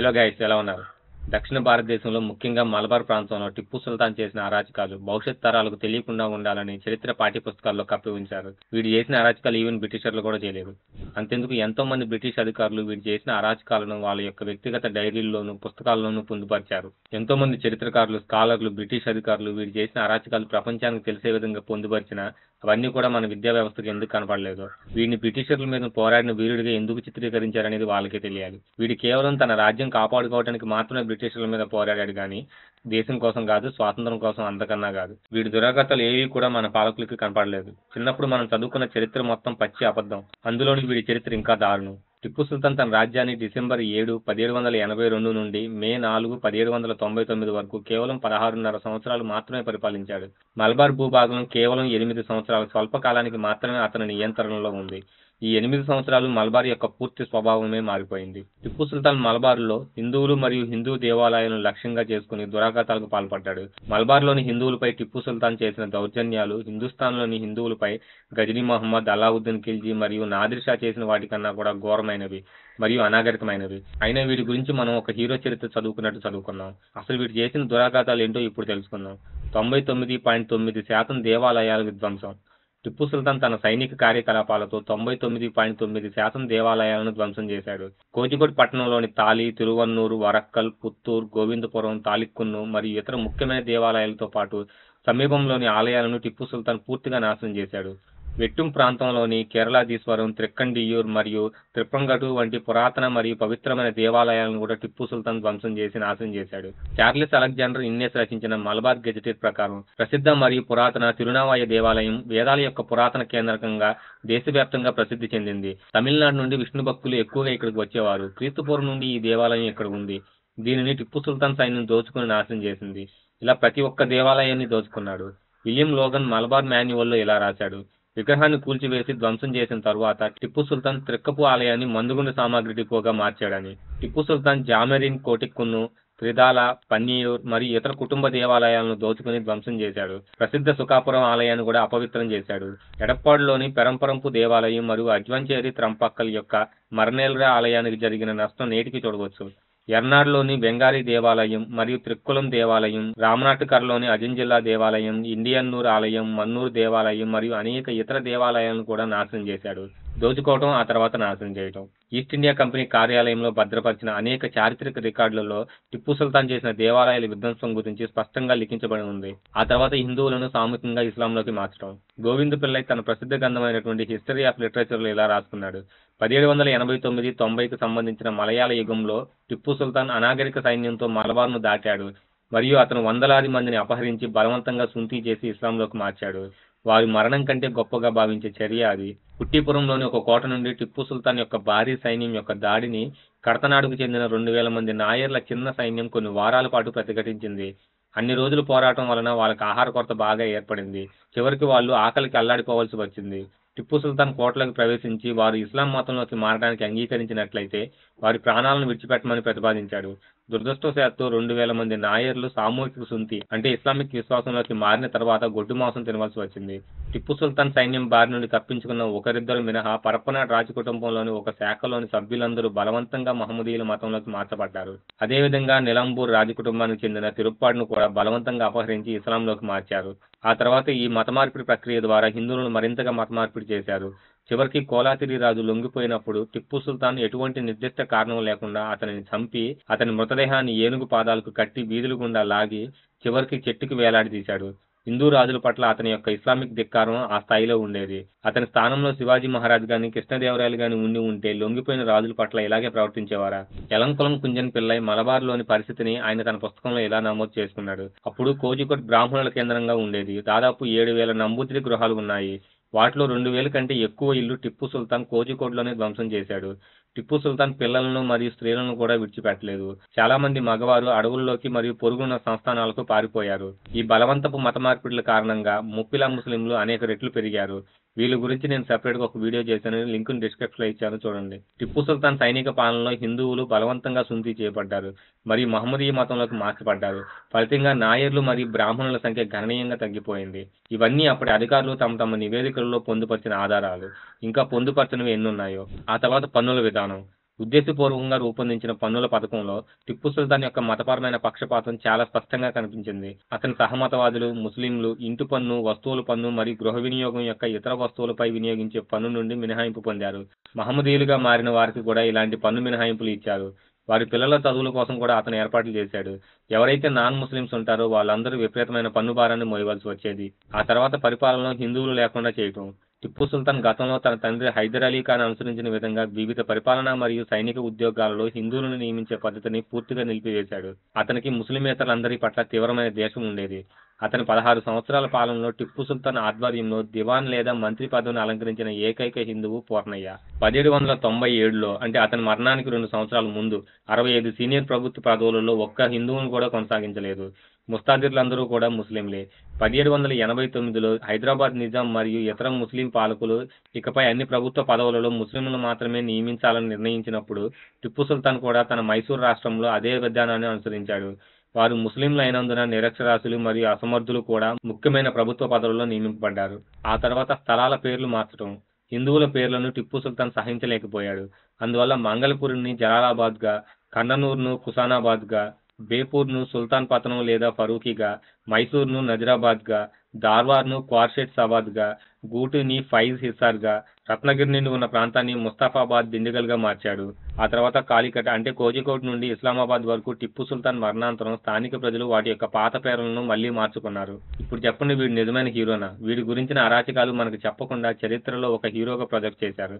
Hello guys ఎలా ఉన్నారు దక్షిణ భారతదేశంలో ముఖ్యంగా మలబార్ ప్రాంతంలో టిప్పు సుల్తాన్ చేసిన అరాచకాలు భవిష్యత్ తరాలకు తెలియకుండా ఉండాలని చరిత్ర పాఠ్య పుస్తకాల్లో కప్పి ఉంచారు వీడు చేసిన అరాచకాలు ఈవెన్ బ్రిటిషర్లు కూడా చేయలేదు. అంతెందుకు ఎంతో మంది బ్రిటిష్ అధికారులు వీడు చేసిన అరాచకాలను వాళ్ళ యొక్క వ్యక్తిగత డైరీల్లోనూ పుస్తకాల్లోనూ పొందుపరిచారు. ఎంతో మంది చరిత్రకారులు స్కాలర్లు బ్రిటిష్ అధికారులు వీడు చేసిన అరాచకాలు ప్రపంచానికి తెలిసే విధంగా పొందుపరిచిన అవన్నీ కూడా మన విద్యా వ్యవస్థకు ఎందుకు కనపడలేదు? వీడిని బ్రిటిషర్ల మీద పోరాడిన వీరుడిగా ఎందుకు చిత్రీకరించారనేది వాళ్ళకే తెలియాలి. వీడు కేవలం తన రాజ్యం కాపాడుకోవడానికి మాత్రమే బ్రిటిషర్ల మీద పోరాడాడు కానీ దేశం కోసం కాదు స్వాతంత్రం కోసం అంతకన్నా కాదు. వీడి దురాగతాలు ఏవి కూడా మన పాలకులకి కనపడలేదు. చిన్నప్పుడు మనం చదువుకున్న చరిత్ర మొత్తం పచ్చి అబద్ధం. అందులోని వీడి చరిత్ర ఇంకా దారుణం. టిప్పు సుల్తాన్ తన రాజ్యాన్ని డిసెంబర్ ఏడు పదిహేడు వందల ఎనభై రెండు నుండి మే నాలుగు పదిహేడు వందల తొంభై తొమ్మిది వరకు కేవలం పదహారున్నర సంవత్సరాలు మాత్రమే పరిపాలించాడు. మలబార్ భూభాగం కేవలం ఎనిమిది సంవత్సరాల స్వల్పకాలానికి మాత్రమే అతని నియంత్రణలో ఉంది. ఈ ఎనిమిది సంవత్సరాలు మలబార్ యొక్క పూర్తి స్వభావమే మారిపోయింది. టిప్పు సుల్తాన్ మలబార్లో హిందువులు మరియు హిందూ దేవాలయాలను లక్ష్యంగా చేసుకుని దురాఘాతాలకు పాల్పడ్డాడు. మలబార్లోని హిందువులపై టిప్పు సుల్తాన్ చేసిన దౌర్జన్యాలు హిందుస్థాన్లోని హిందువులపై గజనీ మహమ్మద్ అలావుద్దీన్ ఖిల్జీ మరియు నాదిర్ షా చేసిన వాటికన్నా కూడా ఘోరమైనవి మరియు అనాగరికమైనవి. అయినా వీటి గురించి మనం ఒక హీరో చరిత్ర చదువుకున్నట్టు చదువుకున్నాం. అసలు వీటి చేసిన దురాఘాతాలు ఏంటో ఇప్పుడు తెలుసుకుందాం. తొంభై తొమ్మిది పాయింట్ తొమ్మిది శాతం దేవాలయాల విధ్వంసం. టిప్పు సుల్తాన్ తన సైనిక కార్యకలాపాలతో తొంభై తొమ్మిది పాయింట్ తొమ్మిది శాతం దేవాలయాలను ధ్వంసం చేశాడు. కోజికోడ్ పట్టణంలోని తాలి తిరువన్నూరు వరక్కల్ పుత్తూరు గోవిందపురం తాలిక్కున్ను మరియు ఇతర ముఖ్యమైన దేవాలయాలతో పాటు సమీపంలోని ఆలయాలను టిప్పు సుల్తాన్ పూర్తిగా నాశనం చేశాడు. వెట్టుం ప్రాంతంలోని కేరళాధీశ్వరం త్రిక్కండియూర్ మరియు త్రిప్పంగటు వంటి పురాతన మరియు పవిత్రమైన దేవాలయాలను కూడా టిప్పు సుల్తాన్ ధ్వంసం చేసి నాశనం చేశాడు. చార్లెస్ అలెగ్జాండర్ ఇన్నేస్ రచించిన మలబార్ గెజెటెడ్ ప్రకారం ప్రసిద్ధ మరియు పురాతన తిరునావాయ దేవాలయం వేదాల యొక్క పురాతన కేంద్రకంగా దేశవ్యాప్తంగా ప్రసిద్ధి చెందింది. తమిళనాడు నుండి విష్ణు భక్తులు ఎక్కువగా ఇక్కడికి వచ్చేవారు. క్రీస్తుపూర్వం నుండి ఈ దేవాలయం ఇక్కడ ఉంది. దీనిని టిప్పు సుల్తాన్ సైన్యం దోచుకుని నాశనం చేసింది. ఇలా ప్రతి ఒక్క దేవాలయాన్ని దోచుకున్నాడు. విలియం లోగన్ మలబార్ మాన్యువల్లో ఇలా రాశాడు. విగ్రహాన్ని కూల్చివేసి ధ్వంసం చేసిన తరువాత టిప్పు సుల్తాన్ త్రిక్కపు ఆలయాన్ని మందుగుండు సామాగ్రి డిపోగా మార్చాడని. టిప్పు సుల్తాన్ జామెరిన్ కోటిక్కును త్రిదాల పన్నీయూర్ మరియు ఇతర కుటుంబ దేవాలయాలను దోచుకుని ధ్వంసం చేశాడు. ప్రసిద్ధ సుఖాపురం ఆలయాన్ని కూడా అపవిత్రం చేశాడు. ఎడప్పాడులోని పెరంపరంపు దేవాలయం మరియు అజ్వంచేరి త్రంపక్కల్ యొక్క మరనేల్రా ఆలయానికి జరిగిన నష్టం నేటికి చూడవచ్చు. ఎర్నాడ్లోని బెంగాలీ దేవాలయం మరియు త్రిక్కులం దేవాలయం రామనాటకర్లోని అజింజిల్లా దేవాలయం ఇండియన్నూర్ ఆలయం మన్నూర్ దేవాలయం మరియు అనేక ఇతర దేవాలయాలను కూడా నాశనం చేశాడు. దోచుకోవటం ఆ తర్వాత నాశనం చేయటం. ఈస్ట్ ఇండియా కంపెనీ కార్యాలయంలో భద్రపరిచిన అనేక చారిత్రక రికార్డులలో టిప్పు సుల్తాన్ చేసిన దేవాలయాల విధ్వంసం గురించి స్పష్టంగా లిఖించబడి ఉంది. ఆ తర్వాత హిందువులను సామూహికంగా ఇస్లాంలోకి మార్చడం గోవింద్ పిల్లై తన ప్రసిద్ధ గ్రంథమైనటువంటి హిస్టరీ ఆఫ్ లిటరేచర్లో ఇలా రాసుకున్నాడు. పదిహేడు వందల ఎనభై తొమ్మిది తొంభైకి సంబంధించిన మలయాళ యుగంలో టిప్పు సుల్తాన్ అనాగరిక సైన్యంతో మలబార్ను దాటాడు. మరియు అతను వందలాది మందిని అపహరించి బలవంతంగా సుంతి చేసి ఇస్లాంలోకి మార్చాడు. వారి మరణం కంటే గొప్పగా భావించే చర్య అది. పుట్టిపురంలోని ఒక కోట నుండి టిప్పు సుల్తాన్ యొక్క భారీ సైన్యం యొక్క దాడిని కడతనాడుకు చెందిన రెండు వేల మంది నాయర్ల చిన్న సైన్యం కొన్ని వారాల పాటు ప్రతిఘటించింది. అన్ని రోజులు పోరాటం వలన వాళ్ళకి ఆహార కొరత బాగా ఏర్పడింది. చివరికి వాళ్ళు ఆకలికి అల్లాడిపోవాల్సి వచ్చింది. టిప్పు సుల్తాన్ కోటలోకి ప్రవేశించి వారు ఇస్లాం మతంలోకి మారడానికి అంగీకరించినట్లయితే వారి ప్రాణాలను విడిచిపెట్టమని ప్రతిపాదించాడు. దురదృష్టవశాత్తు రెండు వేల మంది నాయర్లు సామూహిక సుంతి అంటే ఇస్లామిక్ విశ్వాసంలోకి మారిన తర్వాత గొడ్డు మాంసం తినవలసి వచ్చింది. టిప్పు సుల్తాన్ సైన్యం బారి నుండి తప్పించుకున్న ఒకరిద్దరు మినహా పరప్పనాడు రాజకుటుంబంలోని ఒక శాఖలోని సభ్యులందరూ బలవంతంగా మహమ్మదీయుల మతంలోకి మార్చబడ్డారు. అదేవిధంగా నిలంబూర్ రాజకుటుంబానికి చెందిన తిరుప్పాడును కూడా బలవంతంగా అపహరించి ఇస్లాంలోకి మార్చారు. ఆ తర్వాత ఈ మత మార్పిడి ప్రక్రియ ద్వారా హిందువులను మరింతగా మతమార్పిడి చేశారు. చివరికి కోలాతిరి రాజు లొంగిపోయినప్పుడు టిప్పు సుల్తాన్ ఎటువంటి నిర్దిష్ట కారణం లేకుండా అతనిని చంపి అతని మృతదేహాన్ని ఏనుగు పాదాలకు కట్టి వీధుల గుండా లాగి చివరికి చెట్టుకు వేలాడదీశాడు హిందూ రాజుల పట్ల అతని యొక్క ఇస్లామిక్ ధిక్కారం ఆ స్థాయిలో ఉండేది. అతని స్థానంలో శివాజీ మహారాజ్ గాని కృష్ణదేవరాయలు గాని ఉండి ఉంటే లొంగిపోయిన రాజుల పట్ల ఇలాగే ప్రవర్తించేవారా? ఎలంకులం కుంజన్ పిల్లై మలబార్లోని పరిస్థితిని ఆయన తన పుస్తకంలో ఇలా నమోదు చేసుకున్నాడు? అప్పుడు కోజికోట్ బ్రాహ్మణుల కేంద్రంగా ఉండేది. దాదాపు ఏడు వేల నంబూతిరి గృహాలు ఉన్నాయి. వాటిలో రెండు వేల కంటే ఎక్కువ ఇల్లు టిప్పు సుల్తాన్ కోజికోడ్లోనే ధ్వంసం చేశాడు. టిప్పు సుల్తాన్ పిల్లలను మరియు స్త్రీలను కూడా విడిచిపెట్టలేదు. చాలా మంది మగవారు అడవుల్లోకి మరియు పొరుగున్న సంస్థానాలకు పారిపోయారు. ఈ బలవంతపు మత మార్పిడుల కారణంగా ముప్పిలా ముస్లింలు అనేక రెట్లు పెరిగారు. వీళ్ళ గురించి నేను సెపరేట్గా ఒక వీడియో చేశాను. లింక్ డిస్క్రిప్షన్లో ఇచ్చాను చూడండి. టిప్పు సుల్తాన్ సైనిక పాలనలో హిందువులు బలవంతంగా సుంతి చేయబడ్డారు మరియు మహమ్మదీయ మతంలోకి మార్చబడ్డారు. ఫలితంగా నాయర్లు మరియు బ్రాహ్మణుల సంఖ్య గణనీయంగా తగ్గిపోయింది. ఇవన్నీ అప్పటి అధికారులు తమ తమ నివేదికలలో పొందుపరిచిన ఆధారాలు. ఇంకా పొందుపరచినవి ఎన్నున్నాయో. ఆ తర్వాత పన్నుల విధానం. ఉద్దేశపూర్వకంగా రూపొందించిన పన్నుల పథకంలో టిప్పు సుల్తాన్ యొక్క మతపరమైన పక్షపాతం చాలా స్పష్టంగా కనిపించింది. అతని సహమతవాదులు ముస్లింలు ఇంటి పన్ను వస్తువుల పన్ను మరియు గృహ వినియోగం యొక్క ఇతర వస్తువులపై వినియోగించే పన్ను నుండి మినహాయింపు పొందారు. మహమ్మదీయులుగా మారిన వారికి కూడా ఇలాంటి పన్ను మినహాయింపులు ఇచ్చారు. వారి పిల్లల చదువుల కోసం కూడా అతను ఏర్పాట్లు చేశాడు. ఎవరైతే నాన్ ముస్లిమ్స్ ఉంటారో వాళ్ళందరూ విపరీతమైన పన్ను భారాన్ని మోయవలసి వచ్చేది. ఆ తర్వాత పరిపాలనలో హిందువులు లేకుండా చేయటం. టిప్పు సుల్తాన్ గతంలో తన తండ్రి హైదర్ అలీ ఖాన్ అనుసరించిన విధంగా వివిధ పరిపాలన మరియు సైనిక ఉద్యోగాలలో హిందువులను నియమించే పద్ధతిని పూర్తిగా నిలిపివేశాడు. అతనికి ముస్లిమేతరులందరి పట్ల తీవ్రమైన దేశం ఉండేది. అతని పదహారు సంవత్సరాల పాలనలో టిప్పు సుల్తాన్ ఆధ్వర్యంలో దివాన్ లేదా మంత్రి పదవిని అలంకరించిన ఏకైక హిందువు పూర్ణయ్య. పదిహేడు వందల తొంభై ఏడులో అంటే అతని మరణానికి రెండు సంవత్సరాల ముందు అరవై ఐదు సీనియర్ ప్రభుత్వ పదవులలో ఒక్క హిందువును కూడా కొనసాగించలేదు. ముస్తాదిర్లందరూ కూడా ముస్లింలే. పదిహేడు వందల ఎనభై తొమ్మిదిలో హైదరాబాద్ నిజాం మరియు ఇతర ముస్లిం పాలకులు ఇకపై అన్ని ప్రభుత్వ పదవులలో ముస్లింలను మాత్రమే నియమించాలని నిర్ణయించినప్పుడు టిప్పు సుల్తాన్ కూడా తన మైసూరు రాష్ట్రంలో అదే విధానాన్ని అనుసరించాడు. వారు ముస్లింలు అయినందున నిరక్షరాస్యులు మరియు అసమర్థులు కూడా ముఖ్యమైన ప్రభుత్వ పదవుల్లో నియమింపబడ్డారు. ఆ తర్వాత స్థలాల పేర్లు మార్చడం హిందువుల పేర్లను టిప్పు సుల్తాన్ సహించలేకపోయాడు. అందువల్ల మంగళపూరిని జలాలాబాద్గా కన్ననూరును కుసానాబాద్గా బేపూర్ను సుల్తాన్ పతనం లేదా ఫరూకీగా మైసూర్ను నజరాబాద్గా దార్వార్ను క్వార్షెట్ సవాద్గా గూటుని ఫైజ్ హిస్సార్గా రత్నగిరి నుండి ఉన్న ప్రాంతాన్ని ముస్తాఫాబాద్ దిండిగల్గా మార్చాడు. ఆ తర్వాత కాలికట్ అంటే కోజికోట్ నుండి ఇస్లామాబాద్ వరకు టిప్పు సుల్తాన్ మరణాంతరం స్థానిక ప్రజలు వాటి యొక్క పాత పేర్లను మళ్ళీ మార్చుకున్నారు. ఇప్పుడు చెప్పండి వీడు నిజమైన హీరోనా? వీడి గురించిన అరాచకాలు మనకు చెప్పకుండా చరిత్రలో ఒక హీరోగా ప్రొజెక్ట్ చేశారు.